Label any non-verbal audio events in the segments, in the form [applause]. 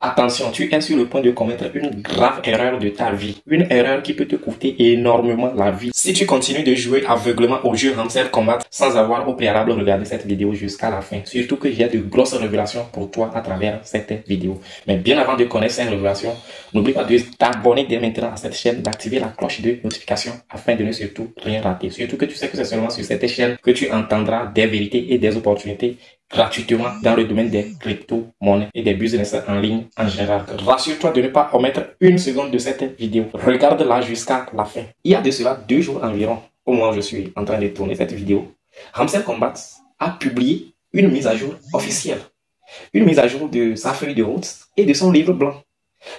Attention, tu es sur le point de commettre une grave erreur de ta vie. Une erreur qui peut te coûter énormément la vie. Si tu continues de jouer aveuglement au jeu Hamster Combat sans avoir au préalable regardé cette vidéo jusqu'à la fin. Surtout que j'ai de grosses révélations pour toi à travers cette vidéo. Mais bien avant de connaître ces révélations, n'oublie pas de t'abonner dès maintenant à cette chaîne, d'activer la cloche de notification afin de ne surtout rien rater. Surtout que tu sais que c'est seulement sur cette chaîne que tu entendras des vérités et des opportunités gratuitement dans le domaine des crypto-monnaies et des business en ligne en général. Rassure-toi de ne pas omettre une seconde de cette vidéo. Regarde-la jusqu'à la fin. Il y a de cela deux jours environ, au moment où je suis en train de tourner cette vidéo, Ramsey Combat a publié une mise à jour officielle. Une mise à jour de sa feuille de route et de son livre blanc.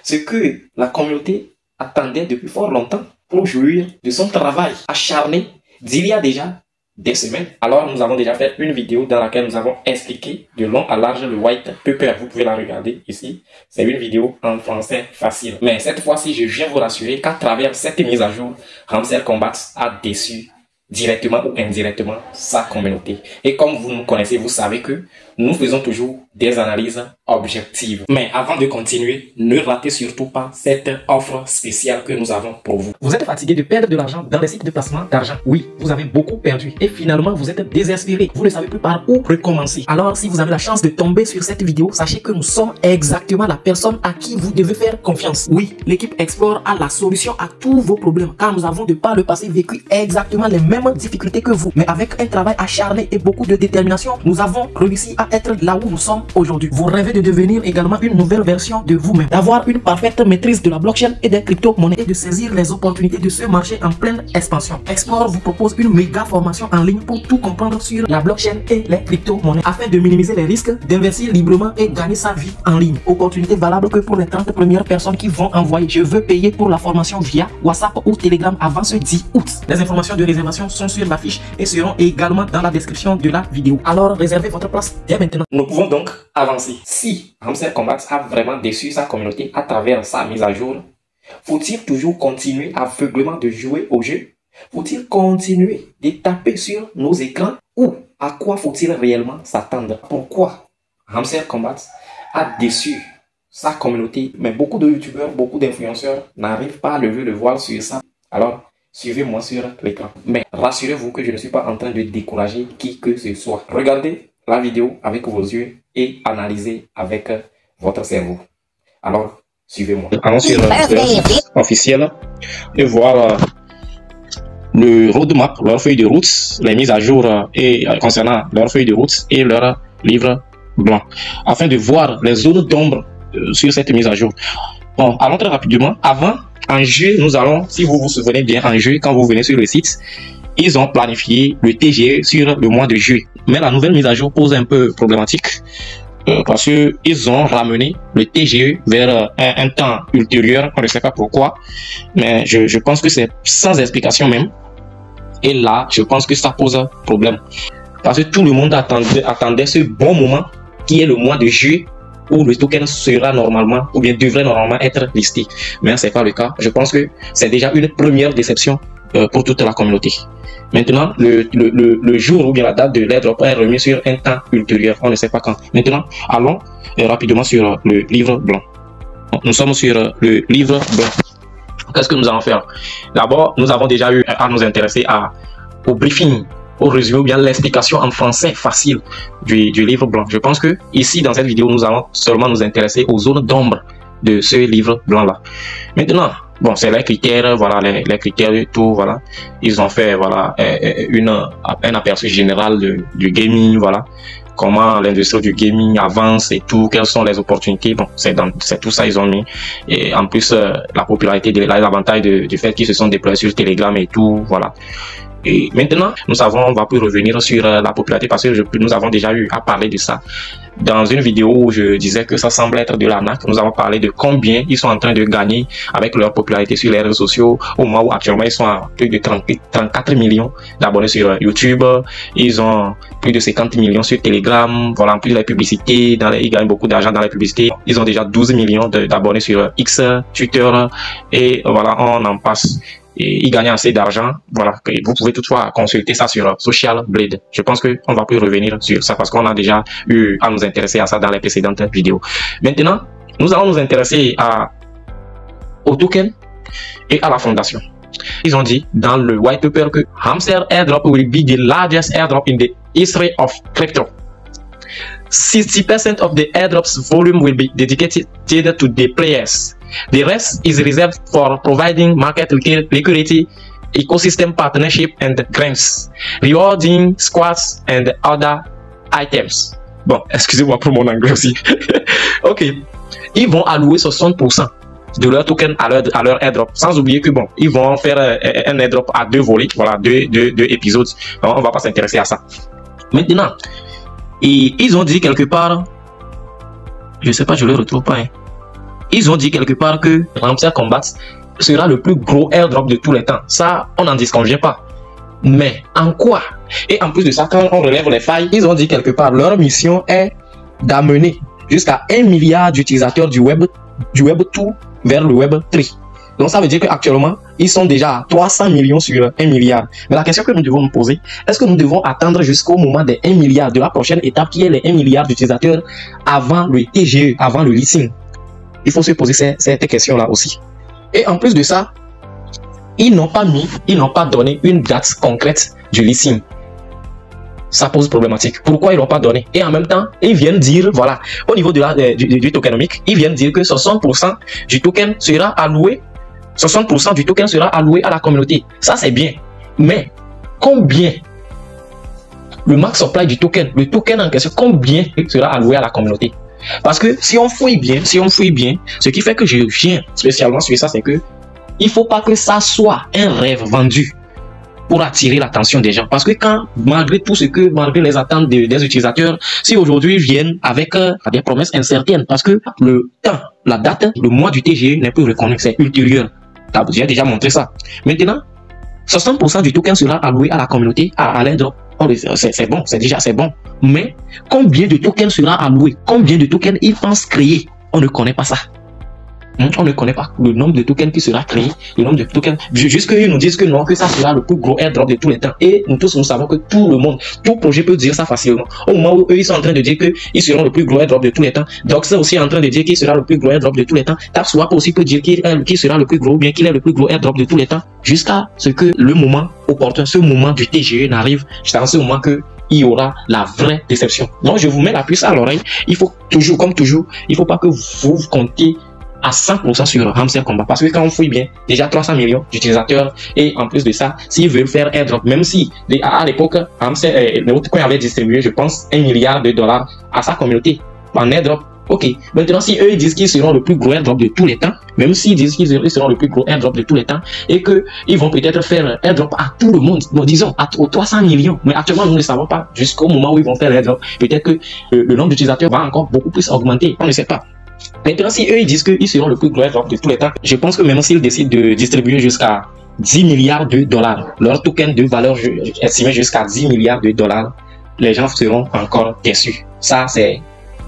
Ce que la communauté attendait depuis fort longtemps pour jouir de son travail acharné d'il y a déjà des semaines. Alors, nous avons déjà fait une vidéo dans laquelle nous avons expliqué de long à large le white paper. Vous pouvez la regarder ici. C'est une vidéo en français facile. Mais cette fois-ci, je viens vous rassurer qu'à travers cette mise à jour, Ramsey Combat a déçu directement ou indirectement sa communauté. Et comme vous nous connaissez, vous savez que nous faisons toujours des analyses objectives. Mais avant de continuer, ne ratez surtout pas cette offre spéciale que nous avons pour vous. Vous êtes fatigué de perdre de l'argent dans les sites de placement d'argent Oui, vous avez beaucoup perdu et finalement vous êtes désespéré. Vous ne savez plus par où recommencer. Alors si vous avez la chance de tomber sur cette vidéo, sachez que nous sommes exactement la personne à qui vous devez faire confiance. Oui, l'équipe Explore a la solution à tous vos problèmes car nous avons de par le passé vécu exactement les mêmes difficultés que vous. Mais avec un travail acharné et beaucoup de détermination, nous avons réussi à être là où nous sommes aujourd'hui. Vous rêvez de devenir également une nouvelle version de vous-même, d'avoir une parfaite maîtrise de la blockchain et des crypto-monnaies et de saisir les opportunités de ce marché en pleine expansion. Explore vous propose une méga formation en ligne pour tout comprendre sur la blockchain et les crypto-monnaies afin de minimiser les risques, d'investir librement et gagner sa vie en ligne. Opportunité valable que pour les 30 premières personnes qui vont envoyer je veux payer pour la formation via WhatsApp ou Telegram avant ce 10 août. Les informations de réservation sont sur la fiche et seront également dans la description de la vidéo. Alors réservez votre place dès maintenant. Nous pouvons donc avancer. Si Hamster Combat a vraiment déçu sa communauté à travers sa mise à jour, faut-il toujours continuer aveuglement de jouer au jeu? Faut-il continuer de taper sur nos écrans? Ou à quoi faut-il réellement s'attendre? Pourquoi Hamster Combat a déçu sa communauté? Mais beaucoup de youtubeurs, beaucoup d'influenceurs n'arrivent pas à lever le voile sur ça. Alors, suivez-moi sur l'écran. Mais rassurez-vous que je ne suis pas en train de décourager qui que ce soit. Regardez la vidéo avec vos yeux et analysez avec votre cerveau. Alors, suivez-moi. Allons sur le officiel et voir euh, le roadmap, leur feuille de route, les mises à jour euh, et euh, concernant leur feuille de route et leur livre blanc, afin de voir les zones d'ombre sur cette mise à jour. Bon, allons très rapidement. Avant, en jeu, nous allons, si vous vous souvenez bien, en jeu, quand vous venez sur le site, ils ont planifié le TGE sur le mois de juillet. Mais la nouvelle mise à jour pose un peu problématique euh, parce que ils ont ramené le TGE vers euh, un, temps ultérieur. On ne sait pas pourquoi, mais je, je pense que c'est sans explication même. Et là, je pense que ça pose un problème. Parce que tout le monde attendait, attendait ce bon moment qui est le mois de juillet où le token sera normalement ou bien devrait normalement être listé. Mais ce n'est pas le cas. Je pense que c'est déjà une première déception euh, pour toute la communauté. Maintenant, le, le, le, jour ou bien la date de l'airdrop est remis sur un temps ultérieur. On ne sait pas quand. Maintenant, allons euh, rapidement sur le livre blanc. Nous sommes sur euh, le livre blanc. Qu'est-ce que nous allons faire? D'abord, nous avons déjà eu à nous intéresser à, au briefing, au résumé ou bien l'explication en français facile du, du livre blanc. Je pense que ici, dans cette vidéo, nous allons seulement nous intéresser aux zones d'ombre de ce livre blanc-là. Maintenant, Bon, c'est les critères, voilà, les, les, critères et tout, voilà. Ils ont fait, voilà, euh, euh, une, un aperçu général de, du gaming, voilà. Comment l'industrie du gaming avance et tout, quelles sont les opportunités. Bon, c'est c'est tout ça ils ont mis. Et en plus, euh, la popularité, les avantages du fait qu'ils se sont déployés sur Telegram et tout, voilà. Et maintenant, nous savons, on va plus revenir sur la popularité parce que nous avons déjà eu à parler de ça. Dans une vidéo où je disais que ça semble être de l'arnaque, nous avons parlé de combien ils sont en train de gagner avec leur popularité sur les réseaux sociaux. Au moment où actuellement ils sont à plus de 30, 34 millions d'abonnés sur YouTube, ils ont plus de 50 millions sur Telegram, voilà, en plus les publicités, dans ils gagnent beaucoup d'argent dans les publicités, ils ont déjà 12 millions d'abonnés sur X, Twitter, et voilà, on en passe et il gagnait assez d'argent. Voilà, vous pouvez toutefois consulter ça sur Social Blade. Je pense que on va plus revenir sur ça parce qu'on a déjà eu à nous intéresser à ça dans les précédentes vidéos. Maintenant, nous allons nous intéresser à, au token et à la fondation. Ils ont dit dans le white paper que Hamster airdrop will be the largest airdrop in the history of crypto. 60% of the airdrop's volume will be dedicated to the players. The rest is reserved for providing market liquidity, ecosystem partnership and grants, rewarding squads and other items. Bon, excusez-moi pour mon anglais aussi. [laughs] ok. Ils vont allouer 60% de leur token à leur, airdrop. Sans oublier que bon, ils vont faire euh, un airdrop à deux volets, voilà, deux, deux, deux épisodes. On, on va pas s'intéresser à ça. Maintenant, et ils ont dit quelque part, je sais pas, je le retrouve pas. Hein. Ils ont dit quelque part que Ramsey Combat sera le plus gros airdrop de tous les temps. Ça, on n'en disconvient pas. Mais en quoi? Et en plus de ça, quand on relève les failles, ils ont dit quelque part, leur mission est d'amener jusqu'à un milliard d'utilisateurs du web, du web tout vers le web 3. Donc ça veut dire qu'actuellement, ils sont déjà à 300 millions sur 1 milliard. Mais la question que nous devons nous poser, est-ce que nous devons attendre jusqu'au moment des 1 milliard, de la prochaine étape qui est les 1 milliard d'utilisateurs avant le TGE, avant le leasing? Il faut se poser cette question-là aussi. Et en plus de ça, ils n'ont pas mis, ils n'ont pas donné une date concrète du leasing ça pose problématique. Pourquoi ils l'ont pas donné? Et en même temps, ils viennent dire, voilà, au niveau de la, euh, du, du, tokenomique, ils viennent dire que 60% du token sera alloué 60% du token sera alloué à la communauté. Ça, c'est bien. Mais combien le max supply du token, le token en question, combien sera alloué à la communauté? Parce que si on fouille bien, si on fouille bien, ce qui fait que je viens spécialement sur ça, c'est que il faut pas que ça soit un rêve vendu pour attirer l'attention des gens. Parce que quand, malgré tout ce que, malgré les attentes des, utilisateurs, si aujourd'hui ils viennent avec euh, des promesses incertaines, parce que le temps, la date, le mois du TGE n'est plus reconnu, c'est ultérieur. J'ai déjà montré ça. Maintenant, 60% du token sera alloué à la communauté, à, à l'airdrop. Oh, c'est bon, c'est déjà c'est bon. Mais combien de tokens sera alloué? Combien de tokens ils pensent créer? On ne connaît pas ça. Hmm, on ne connaît pas le nombre de tokens qui sera créé, le nombre de tokens. Juste qu'ils nous disent que non, que ça sera le plus gros airdrop de tous les temps. Et nous tous, nous savons que tout le monde, tout projet peut dire ça facilement. Au moment où eux, ils sont en train de dire qu'ils seront le plus gros airdrop de tous les temps. Doxa aussi en train de dire qu'il sera le plus gros airdrop de tous les temps. TapSwap aussi peut dire qu'il sera le plus gros, bien qu'il est le plus gros airdrop de tous les temps. Jusqu'à ce que le moment opportun, ce moment du TGE n'arrive, jusqu'à ce moment que il y aura la vraie déception. Donc, je vous mets la puce à l'oreille. Il faut toujours, comme toujours, il faut pas que vous comptez à 100% sur Hamster Combat. Parce que quand on fouille bien, déjà 300 millions d'utilisateurs et en plus de ça, s'ils veulent faire airdrop, même si à, l'époque, Hamster, euh, quand avait distribué, je pense, un milliard de dollars à sa communauté en airdrop, Ok, maintenant si eux disent qu'ils seront le plus gros airdrop de tous les temps, même s'ils disent qu'ils seront le plus gros airdrop de tous les temps, et qu'ils vont peut-être faire airdrop à tout le monde, bon, disons à, aux 300 millions, mais actuellement nous ne savons pas jusqu'au moment où ils vont faire airdrop. Peut-être que euh, le nombre d'utilisateurs va encore beaucoup plus augmenter, on ne sait pas. Maintenant, si eux ils disent qu'ils seront le plus gros de tous les temps, je pense que même s'ils décident de distribuer jusqu'à 10 milliards de dollars, leur token de valeur estimé jusqu'à 10 milliards de dollars, les gens seront encore déçus. Ça, c'est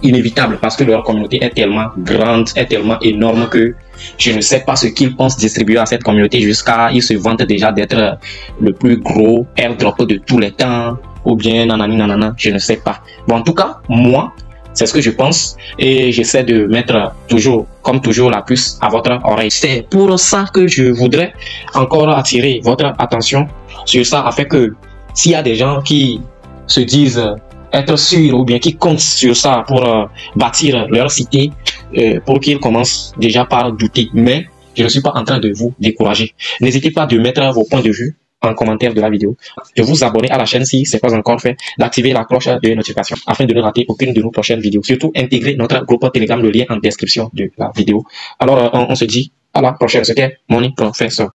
inévitable parce que leur communauté est tellement grande, est tellement énorme que je ne sais pas ce qu'ils pensent distribuer à cette communauté jusqu'à ils se vantent déjà d'être le plus gros airdrop de tous les temps ou bien nanani nanana, je ne sais pas. Bon, en tout cas, moi, c'est ce que je pense et j'essaie de mettre toujours, comme toujours, la puce à votre oreille. C'est pour ça que je voudrais encore attirer votre attention sur ça afin que s'il y a des gens qui se disent être sûrs ou bien qui comptent sur ça pour euh, bâtir leur cité, euh, pour qu'ils commencent déjà par douter. Mais je ne suis pas en train de vous décourager. N'hésitez pas de mettre vos points de vue en commentaire de la vidéo, de vous abonner à la chaîne si ce n'est pas encore fait, d'activer la cloche de notification afin de ne rater aucune de nos prochaines vidéos. Surtout, intégrer notre groupe Telegram, le lien en description de la vidéo. Alors, euh, on, se dit à la prochaine. C'était Money Professor.